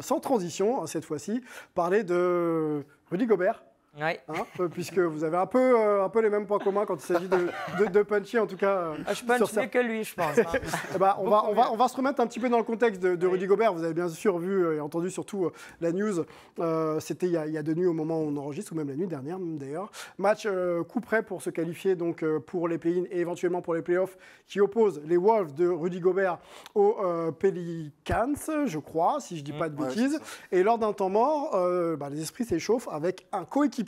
sans transition, hein, cette fois-ci, parler de Rudy Gobert. Ouais. Hein, euh, puisque vous avez un peu, euh, un peu les mêmes points communs quand il s'agit de, de, de puncher, en tout cas. euh, Ah, je punch sur mieux que lui, je pense. hein. eh ben, on, va, on, va, on va se remettre un petit peu dans le contexte de, de Rudy Gobert. Vous avez bien sûr vu euh, et entendu surtout euh, la news. Euh, C'était il, y a- il y a deux nuits au moment où on enregistre, ou même la nuit dernière d'ailleurs. Match euh, coup près pour se qualifier donc, euh, pour les play-in et éventuellement pour les playoffs qui oppose les Wolves de Rudy Gobert aux euh, Pelicans, je crois, si je dis pas de Ouais, bêtises. Et lors d'un temps mort, euh, bah, les esprits s'échauffent avec un coéquipier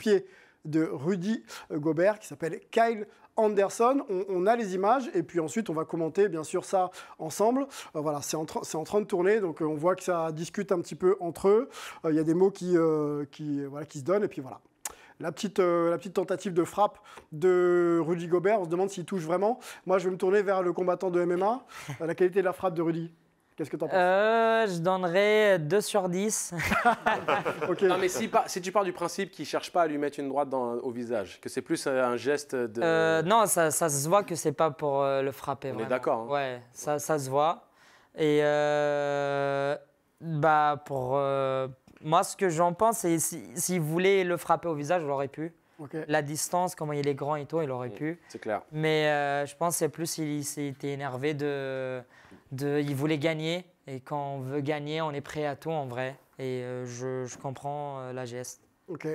de Rudy Gobert qui s'appelle Kyle Anderson. On, a les images et puis ensuite on va commenter bien sûr ça ensemble. Euh, voilà, c'est en, train- de tourner donc euh, on voit que ça discute un petit peu entre eux. Euh, Il y a des mots qui, se donnent et puis voilà. La petite, la petite tentative de frappe de Rudy Gobert, on se demande s'il touche vraiment. Moi, je vais me tourner vers le combattant de MMA. La qualité de la frappe de Rudy, qu'est-ce que tu en penses Euh, je donnerais 2 sur 10. Ok. Non, mais si, si tu pars du principe qu'il ne cherche pas à lui mettre une droite dans- au visage, que c'est plus euh, un geste de. Euh, non, ça, ça se voit que c'est pas pour le frapper. On est d'accord, hein. Ouais, ça, ça se voit. Et euh, bah pour euh, moi, ce que j'en pense, c'est si- s'il voulait le frapper au visage, il aurait pu. La distance, comment il est grand et tout, il aurait pu. C'est clair. Mais euh, je pense que c'est plus il s'était énervé de, Il voulait gagner. Et quand on veut gagner, on est prêt à tout en vrai. Et euh, je, comprends euh, la geste. Ok.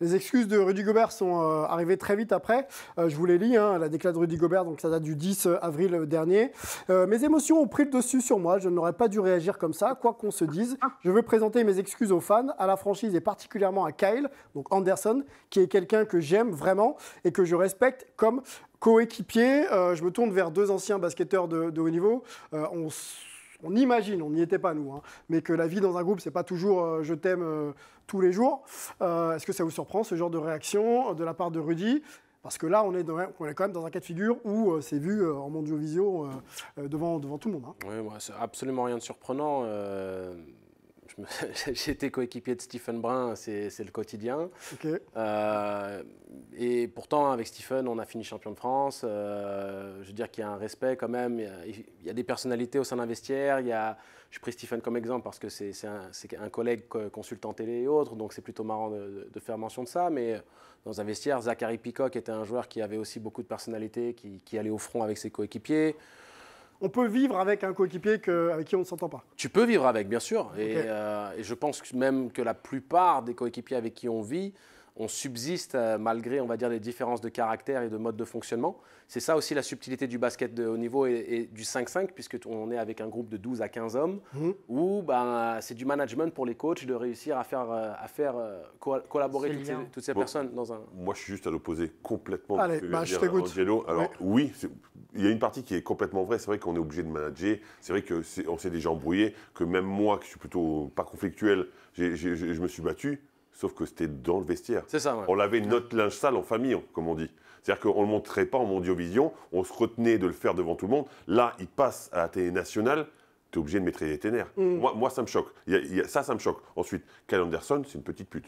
Les excuses de Rudy Gobert sont euh, arrivées très vite après. Je vous les lis, hein, la déclaration de Rudy Gobert, donc ça date du 10 avril dernier. Mes émotions ont pris le dessus sur moi. Je n'aurais pas dû réagir comme ça, quoi qu'on se dise. Je veux présenter mes excuses aux fans, à la franchise et particulièrement à Kyle, donc Anderson, qui est quelqu'un que j'aime vraiment et que je respecte comme coéquipier. Euh, je me tourne vers deux anciens basketteurs de, de haut niveau. Euh, on imagine, on n'y était pas nous, hein, mais que la vie dans un groupe, c'est pas toujours euh, je t'aime tous les jours. Est-ce que ça vous surprend ce genre de réaction de la part de Rudy? Parce que là, on est, dans- on est quand même dans un cas de figure où euh, c'est vu euh, en euh, euh, devant, devant tout le monde. hein. Oui, c'est absolument rien de surprenant. J'ai été coéquipier de Stephen Brun, c'est c'est le quotidien. Euh, et pourtant, avec Stephen, on a fini champion de France. Euh, je veux dire qu'il y a un respect quand même. Il y a, des personnalités au sein d'un vestiaire. Il y a, je pris Stephen comme exemple parce que c'est un, collègue co- consultant télé et autres, donc c'est plutôt marrant de, de faire mention de ça. Mais dans un vestiaire, Zachary Peacock était un joueur qui avait aussi beaucoup de personnalité, qui, qui allait au front avec ses coéquipiers. On peut vivre avec un coéquipier avec qui on ne s'entend pas. Tu peux vivre avec, bien sûr. Et, euh, et je pense même que la plupart des coéquipiers avec qui on vit, on subsiste euh, malgré, on va dire, les différences de caractère et de mode de fonctionnement. C'est ça aussi la subtilité du basket de haut niveau et, et du 5-5, puisque t- on est avec un groupe de 12 à 15 hommes, Mhm. où ben, c'est du management pour les coachs de réussir à faire, euh, à faire euh, co- collaborer toutes ces, liant. toutes ces Bon. personnes dans un... Moi, je suis juste à l'opposé complètement Allez, de ce que bah, je dire. Angelo. Alors, oui, il y a une partie qui est complètement vraie. C'est vrai qu'on est obligé de manager. C'est vrai qu'on s'est déjà embrouillé, que même moi, qui suis plutôt pas conflictuel, j'ai- je me suis battu, sauf que c'était dans le vestiaire. C'est ça, ouais. On lavait notre linge sale en famille, comme on dit. C'est-à-dire qu'on ne le montrait pas en mondiovision, on se retenait de le faire devant tout le monde. Là, il passe à la télé nationale, tu es obligé de maîtriser tes nerfs. Mm. Moi, moi, ça me choque. Il y a- il y a- ça, ça me choque. Ensuite, Kyle Anderson, c'est une petite pute.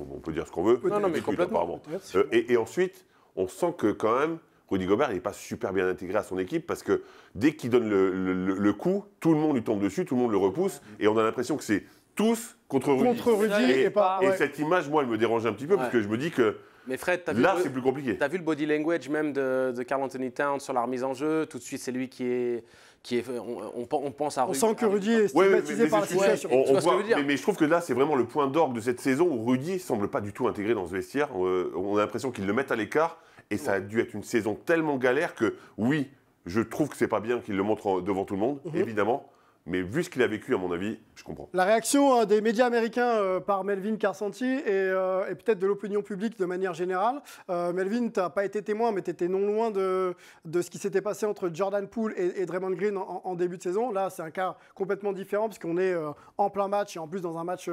On, peut dire ce qu'on veut. Non, non, mais pute, complètement. Euh, et, et ensuite, on sent que quand même, Rudy Gobert, il n'est pas super bien intégré à son équipe parce que dès qu'il donne le, le- le- le coup, tout le monde lui tombe dessus, tout le monde le repousse, et on a l'impression que c'est tous contre Rudy. Contre Rudy Et- et pas. Et ouais. cette image, moi, elle me dérange un petit peu parce que je me dis que Mais Fred, tu as vu, là, c'est plus compliqué. t'as vu le body language même de, de Carl Anthony Towns sur la remise en jeu? Tout de suite, c'est lui qui est... Qui est on, on- on pense à On Rudy- sent que Rudy est Ouais, mais- stigmatisé mais par la situation. On- on que mais, mais je trouve que là, c'est vraiment le point d'orgue de cette saison où Rudy semble pas du tout intégré dans ce vestiaire. Euh, on a l'impression qu'ils le mettent à l'écart et ça a dû être une saison tellement galère que oui, je trouve que c'est pas bien qu'il le montre devant tout le monde, Mhm. évidemment. Mais vu ce qu'il a vécu, à mon avis, je comprends. La réaction euh, des médias américains euh, par Melvin Carsanti et, euh, et peut-être de l'opinion publique de manière générale. Euh, Melvin, tu n'as pas été témoin, mais tu étais non loin de, ce qui s'était passé entre Jordan Poole et, Draymond Green en, début de saison. Là, c'est un cas complètement différent puisqu'on est euh, en plein match et en plus dans un match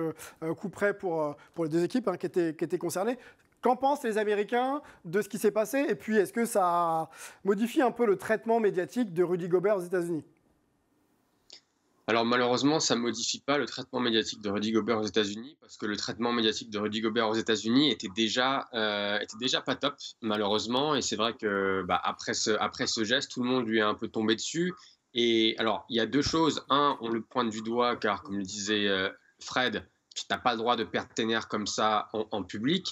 coup près pour, pour les deux équipes hein, qui, étaient, qui étaient concernées. Qu'en pensent les Américains de ce qui s'est passé? Et puis, est-ce que ça modifie un peu le traitement médiatique de Rudy Gobert aux États-Unis? Alors malheureusement, ça ne modifie pas le traitement médiatique de Rudy Gobert aux États-Unis parce que le traitement médiatique de Rudy Gobert aux États-Unis était déjà euh, était déjà pas top malheureusement et c'est vrai que bah, après ce après ce geste, tout le monde lui est un peu tombé dessus et alors il y a deux choses. Un, on le pointe du doigt car comme le disait euh, Fred, tu n'as pas le droit de perdre tes nerfs comme ça en, public.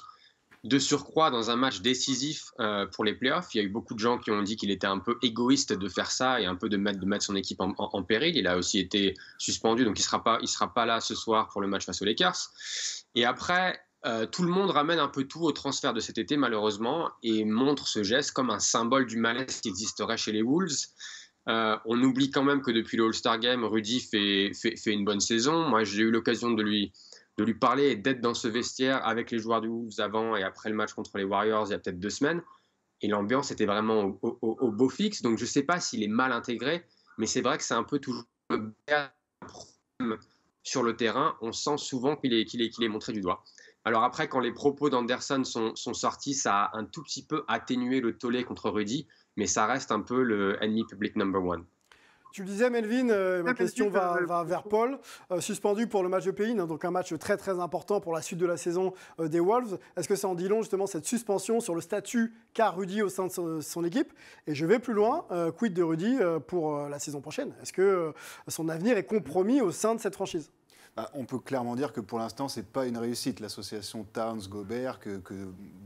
De surcroît, dans un match décisif euh, pour les playoffs, il y a eu beaucoup de gens qui ont dit qu'il était un peu égoïste de faire ça et un peu de mettre, son équipe en, péril. Il a aussi été suspendu, donc il ne sera, pas, là ce soir pour le match face aux Lakers. Et après, euh, tout le monde ramène un peu tout au transfert de cet été, malheureusement, et montre ce geste comme un symbole du malaise qui existerait chez les Wolves. Euh, on oublie quand même que depuis le All-Star Game, Rudy fait, une bonne saison. Moi, j'ai eu l'occasion de lui, de lui parler et d'être dans ce vestiaire avec les joueurs du Wolves avant et après le match contre les Warriors il y a peut-être deux semaines. Et l'ambiance était vraiment au, beau fixe. Donc, je ne sais pas s'il est mal intégré, mais c'est vrai que c'est un peu toujours sur le terrain. On sent souvent qu'il est, qu'il est, qu'il est montré du doigt. Alors après, quand les propos d'Anderson sont, sont, sortis, ça a un tout petit peu atténué le tollé contre Rudy, mais ça reste un peu le ennemi public number one. Tu le disais, Melvin, euh, ma question va, va, vers Paul. Euh, suspendu pour le match de play hein, donc un match très très important pour la suite de la saison euh, des Wolves. Est-ce que ça en dit long justement cette suspension sur le statut qu'a Rudy au sein de son, équipe? Et je vais plus loin, quid de Rudy pour la saison prochaine? Est-ce que son avenir est compromis au sein de cette franchise? Bah, on peut clairement dire que pour l'instant, ce n'est pas une réussite, l'association Towns-Gobert, que,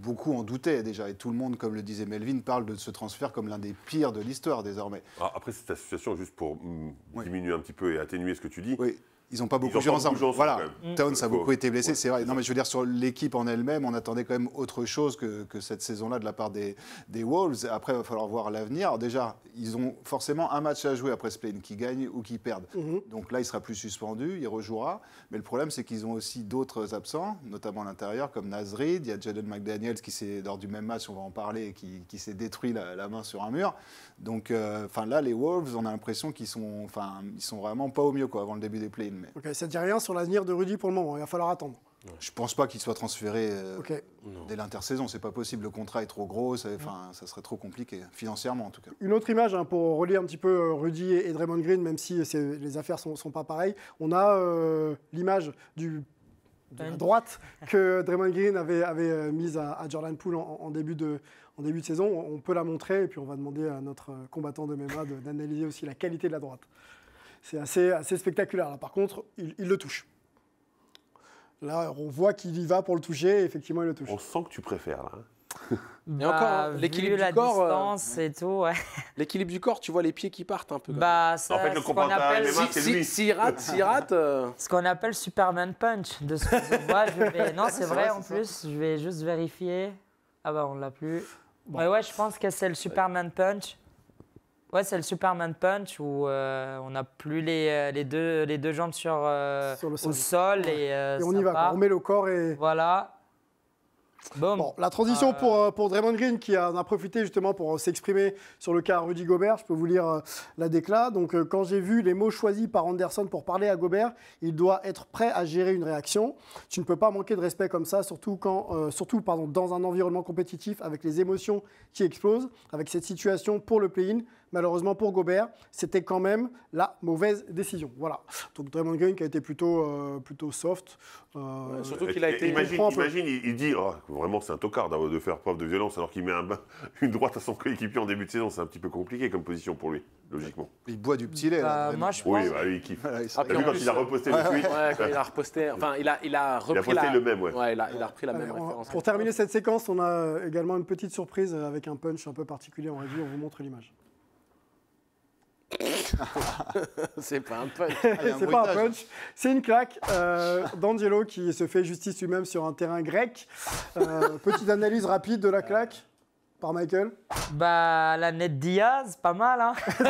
beaucoup en doutaient déjà. Et tout le monde, comme le disait Melvin, parle de ce transfert comme l'un des pires de l'histoire désormais. Ah, après, cette association, juste pour mm, diminuer un petit peu et atténuer ce que tu dis, oui. Ils n'ont pas beaucoup joué ensemble. Voilà, Towns a beaucoup été blessé, c'est vrai. Non, mais je veux dire, sur l'équipe en elle-même, on attendait quand même autre chose que, cette saison-là de la part des, des, Wolves. Après, il va falloir voir l'avenir. Déjà, ils ont forcément un match à jouer après ce play qui gagne ou qui perdent. Mhm. Donc là, il sera plus suspendu, il rejouera. Mais le problème, c'est qu'ils ont aussi d'autres absents, notamment à l'intérieur, comme Nasrid. Il y a Jaden McDaniels qui s'est, lors du même match, on va en parler, qui, qui s'est détruit la, main sur un mur. Donc, euh, enfin là, les Wolves, on a l'impression qu'ils sont, enfin, ils sont vraiment pas au mieux quoi, avant le début des plays. Mais... Ok, ça ne dit rien sur l'avenir de Rudy pour le moment. Il va falloir attendre. Je pense pas qu'il soit transféré euh, dès l'intersaison. C'est pas possible. Le contrat est trop gros. Enfin, ça serait trop compliqué financièrement en tout cas. Une autre image hein, pour relier un petit peu euh, Rudy et Draymond Green, même si les affaires sont, sont pas pareilles. On a euh, l'image du de la droite que Draymond Green avait, avait mise à, Jordan Poole en, début de, en début de saison. On peut la montrer et puis on va demander à notre combattant de MMA d'analyser aussi la qualité de la droite. C'est assez, assez spectaculaire. par contre, il, le touche. Là, on voit qu'il y va pour le toucher, et effectivement, il le touche. On sent que tu préfères, là. Hein. et encore, bah, l'équilibre du corps, euh, distance et tout, ouais. L'équilibre du corps, tu vois les pieds qui partent un peu. Bah, ça, en fait, le combattant MMA, c'est lui. S'il rate, s'il rate. Euh. Ce qu'on appelle Superman Punch. De ce que je vois, je vais... Non, c'est vrai, en plus. Je vais juste vérifier. Ah bah, on l'a plus. Ouais, ouais, je pense que c'est le Superman Punch. Ouais, c'est le Superman Punch où euh, on n'a plus les, euh, les, deux, les deux jambes sur, euh, le sol. au sol. Et, on y va, on met le corps et. Voilà. Bon, la transition pour, pour Draymond Green qui en a profité justement pour s'exprimer sur le cas Rudy Gobert. Je peux vous lire la décla. Donc, quand j'ai vu les mots choisis par Anderson pour parler à Gobert, il doit être prêt à gérer une réaction. Tu ne peux pas manquer de respect comme ça, surtout, quand, surtout pardon, dans un environnement compétitif avec les émotions qui explosent, avec cette situation pour le play-in malheureusement pour Gobert, c'était quand même la mauvaise décision. Voilà. Donc Draymond Green qui a été plutôt, euh, plutôt soft. Euh, surtout qu'il a été. Imagine, imagine il, dit oh, vraiment c'est un tocard de faire preuve de violence alors qu'il met un, une droite à son coéquipier en début de saison. C'est un petit peu compliqué comme position pour lui, logiquement. Il boit du petit lait. Bah, moi, je pense... Oui, bah, il kiffe. Ah, vu quand il a reposté le tweet ouais, quand il a reposté. Enfin, il a, il a repris il a le même, ouais. ouais il, a, il, a, repris la même référence. Pour terminer cette séquence, on a également une petite surprise avec un punch un peu particulier en régie. On vous montre l'image. c'est pas un punch. C'est pas un punch, c'est une claque euh, d'Angelo qui se fait justice lui-même sur un terrain grec. Euh, petite analyse rapide de la claque par Michael Bah, la net Diaz, pas mal, hein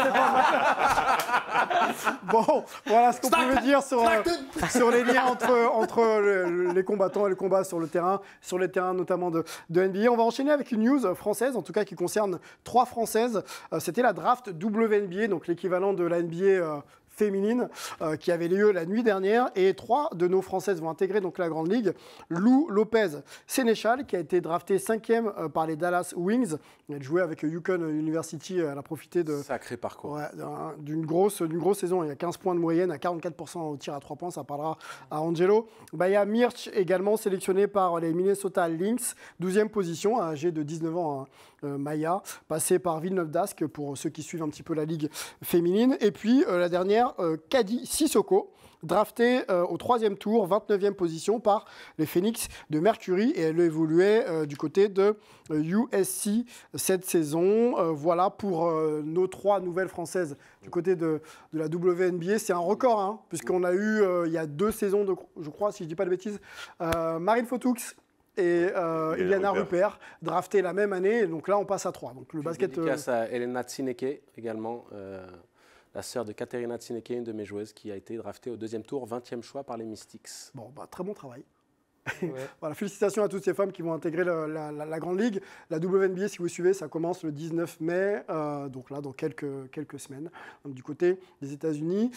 Bon, voilà ce qu'on pouvait dire sur, euh, sur les liens entre, entre les combattants et le combat sur le terrain, sur les terrains notamment de, de NBA. On va enchaîner avec une news française, en tout cas qui concerne trois françaises. Euh, c'était la draft WNBA, donc l'équivalent de la NBA euh, féminine euh, qui avait lieu la nuit dernière. Et trois de nos Françaises vont intégrer donc la Grande Ligue. Lou Lopez Sénéchal, qui a été drafté cinquième euh, par les Dallas Wings. Elle jouait avec Yukon University. Elle a profité de. Sacré parcours. d'une grosse, grosse saison. Il y a 15 points de moyenne à 44% au tir à 3 points. Ça parlera à Angelo. Bah, il y a Mirch également sélectionné par les Minnesota Lynx. 12e position, âgé de 19 ans. Hein. Euh, Maya, passé par Villeneuve d'Ascq pour ceux qui suivent un petit peu la ligue féminine. Et puis la dernière, Kadi Sissoko draftée euh, au troisième tour, 29e position par les Phoenix de Mercury et elle évoluait euh, du côté de USC euh, cette saison. voilà pour nos trois nouvelles françaises du côté de, la WNBA. C'est un record, hein, puisqu'on a eu il y a deux saisons, je crois, si je ne dis pas de bêtises, Marine Fotoux et Iliana Rupert, draftées la même année. Donc là, on passe à trois. Donc le basket. à Elena Tsineke également la sœur de Katerina Tsineke, une de mes joueuses, qui a été draftée au deuxième tour, 20e choix par les Mystics. Bon, bah, très bon travail. voilà, félicitations à toutes ces femmes qui vont intégrer la, Grande Ligue. La WNBA, si vous suivez, ça commence le 19 mai, euh, donc là, dans quelques, quelques semaines, du côté des États-Unis.